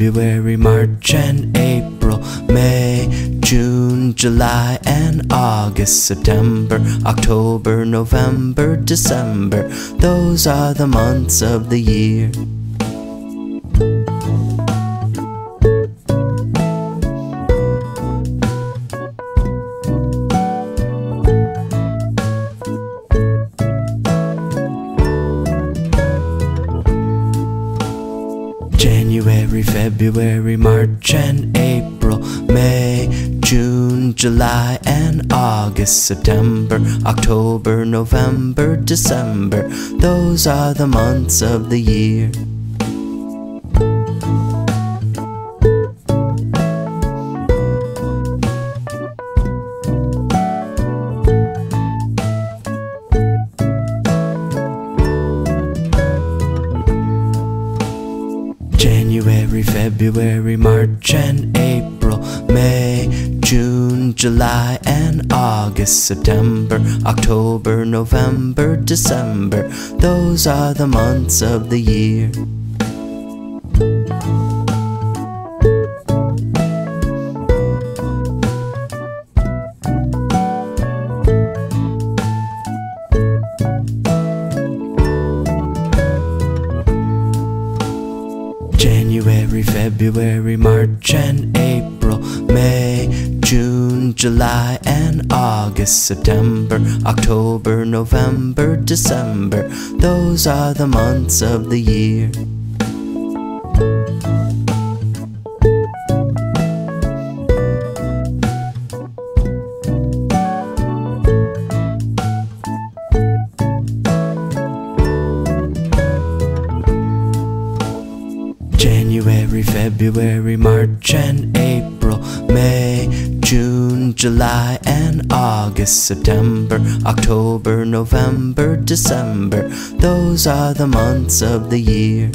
February, March, and April, May, June, July, and August, September, October, November, December. Those are the months of the year. January, February, March, and April, May, June, July, and August, September, October, November, December. Those are the months of the year. January, February, March, and April, May, June, July, and August, September, October, November, December. Those are the months of the year. January, February, March, and April, May, June, July, and August, September, October, November, December. Those are the months of the year. February, March, and April, May, June, July, and August, September, October, November, December. Those are the months of the year.